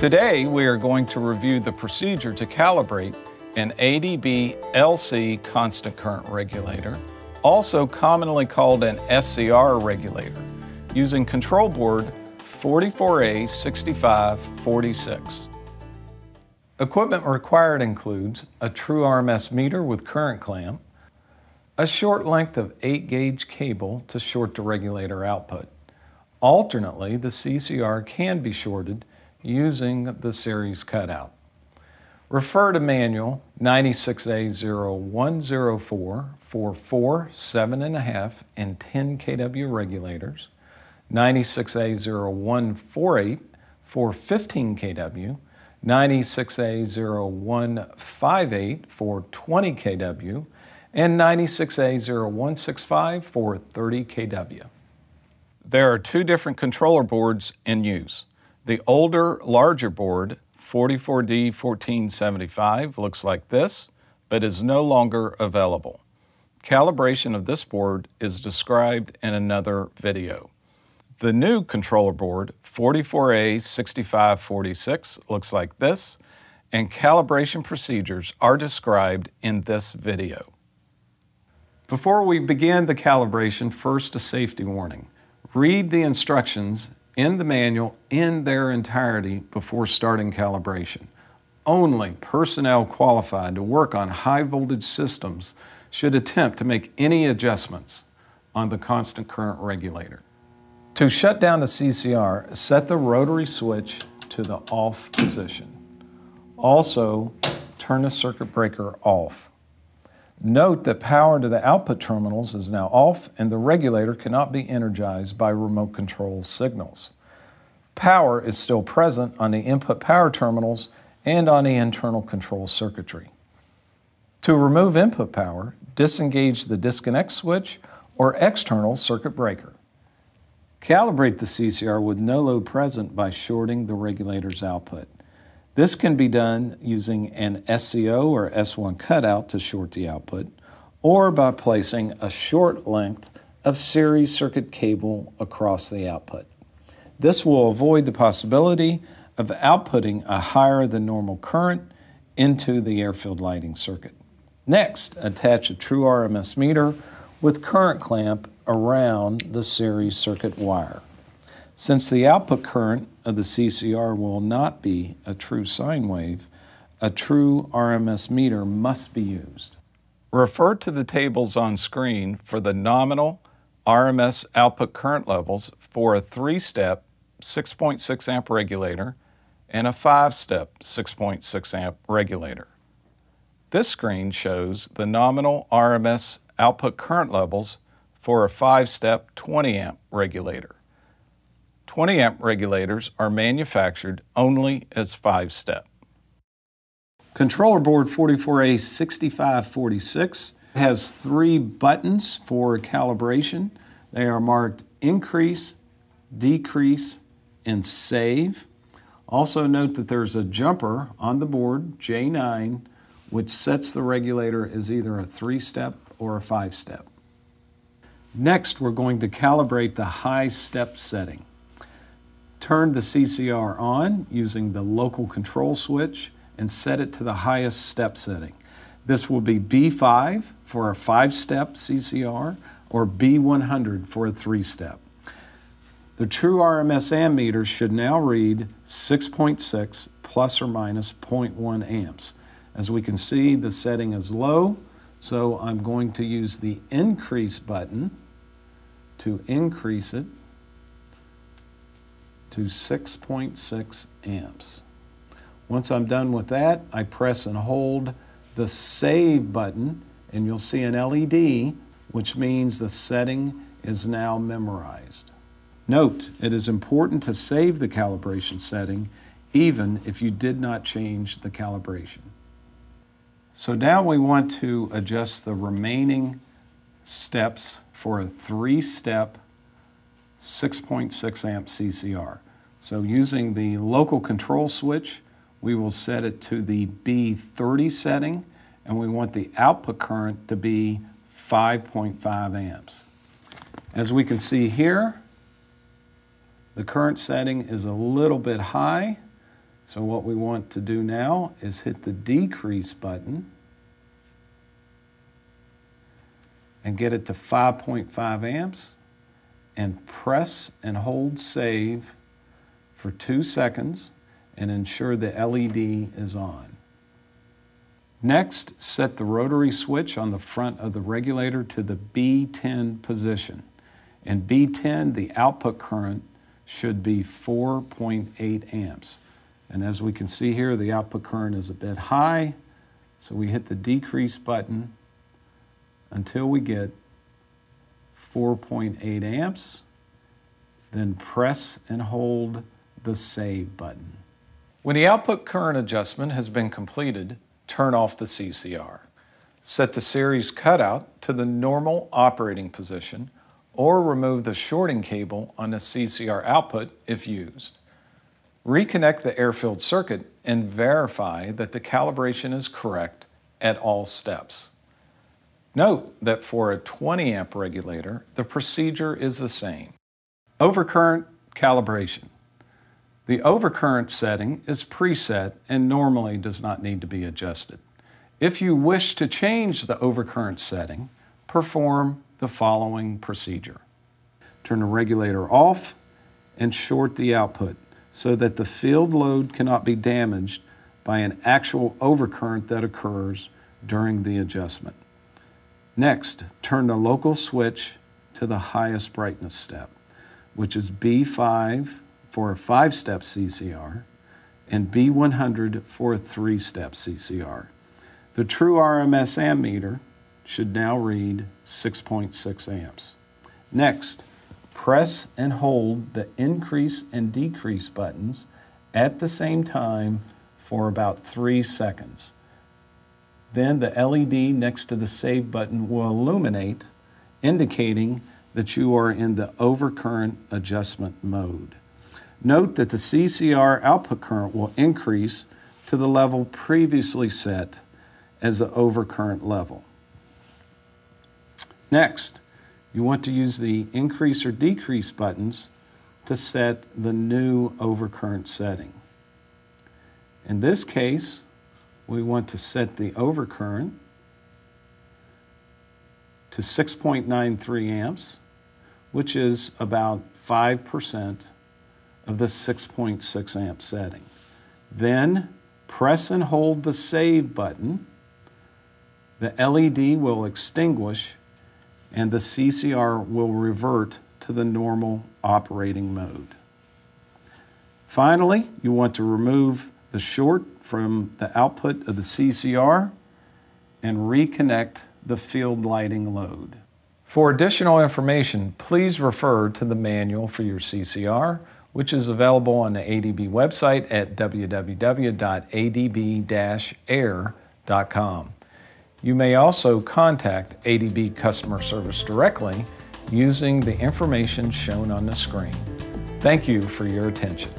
Today, we are going to review the procedure to calibrate an ADB LC constant current regulator, also commonly called an SCR regulator, using control board 44A6546. Equipment required includes a true RMS meter with current clamp, a short length of 8 gauge cable to short the regulator output. Alternately, the CCR can be shorted using the series cutout. Refer to manual 96A0104 for 4, 7.5, and 10 kW regulators, 96A0148 for 15 kW, 96A0158 for 20 kW, and 96A0165 for 30 kW. There are two different controller boards in use. The older, larger board, 44D1475, looks like this, but is no longer available. Calibration of this board is described in another video. The new controller board, 44A6546, looks like this, and calibration procedures are described in this video. Before we begin the calibration, first a safety warning. Read the instructions in the manual in their entirety before starting calibration. Only personnel qualified to work on high voltage systems should attempt to make any adjustments on the constant current regulator. To shut down the CCR, set the rotary switch to the off position. Also, turn the circuit breaker off. Note that power to the output terminals is now off and the regulator cannot be energized by remote control signals. Power is still present on the input power terminals and on the internal control circuitry. To remove input power, disengage the disconnect switch or external circuit breaker. Calibrate the CCR with no load present by shorting the regulator's output. This can be done using an SCO or S1 cutout to short the output, or by placing a short length of series circuit cable across the output. This will avoid the possibility of outputting a higher than normal current into the airfield lighting circuit. Next, attach a true RMS meter with current clamp around the series circuit wire. Since the output current of the CCR will not be a true sine wave, a true RMS meter must be used. Refer to the tables on screen for the nominal RMS output current levels for a three-step 6.6 amp regulator and a five-step 6.6 amp regulator. This screen shows the nominal RMS output current levels for a five-step 20 amp regulator. 20 amp regulators are manufactured only as five-step. Controller board 44A6546 has three buttons for calibration. They are marked increase, decrease, and save. Also note that there's a jumper on the board, J9, which sets the regulator as either a three-step or a five-step. Next, we're going to calibrate the high step setting. Turn the CCR on using the local control switch and set it to the highest step setting. This will be B5 for a five-step CCR or B100 for a three-step. The true RMS ammeter should now read 6.6 plus or minus 0.1 amps. As we can see, the setting is low, so I'm going to use the increase button to increase it to 6.6 amps. Once I'm done with that, I press and hold the save button and you'll see an LED, which means the setting is now memorized. Note, it is important to save the calibration setting even if you did not change the calibration. So now we want to adjust the remaining steps for a three-step 6.6 amp CCR. So using the local control switch, we will set it to the B30 setting, and we want the output current to be 5.5 amps. As we can see here, the current setting is a little bit high, So what we want to do now is hit the decrease button and get it to 5.5 amps and press and hold save for two seconds and ensure the LED is on. Next, set the rotary switch on the front of the regulator to the B10 position. In B10, the output current should be 4.8 amps. And as we can see here, the output current is a bit high, so we hit the decrease button until we get 4.8 amps, then press and hold the save button. When the output current adjustment has been completed, turn off the CCR. Set the series cutout to the normal operating position or remove the shorting cable on the CCR output if used. Reconnect the airfield circuit and verify that the calibration is correct at all steps. Note that for a 20 amp regulator, the procedure is the same. Overcurrent calibration. The overcurrent setting is preset and normally does not need to be adjusted. If you wish to change the overcurrent setting, perform the following procedure. Turn the regulator off and short the output so that the field load cannot be damaged by an actual overcurrent that occurs during the adjustment. Next, turn the local switch to the highest brightness step, which is B5 for a five-step CCR and B100 for a three-step CCR. The true RMS ammeter should now read 6.6 amps. Next, press and hold the increase and decrease buttons at the same time for about three seconds. Then the LED next to the save button will illuminate, indicating that you are in the overcurrent adjustment mode. Note that the CCR output current will increase to the level previously set as the overcurrent level. Next, you want to use the increase or decrease buttons to set the new overcurrent setting. In this case, we want to set the overcurrent to 6.93 amps, which is about 5% of the 6.6 amp setting. Then press and hold the save button. The LED will extinguish and the CCR will revert to the normal operating mode. Finally, you want to remove the short from the output of the CCR and reconnect the field lighting load. For additional information, please refer to the manual for your CCR, which is available on the ADB website at www.adb-air.com. You may also contact ADB customer service directly using the information shown on the screen. Thank you for your attention.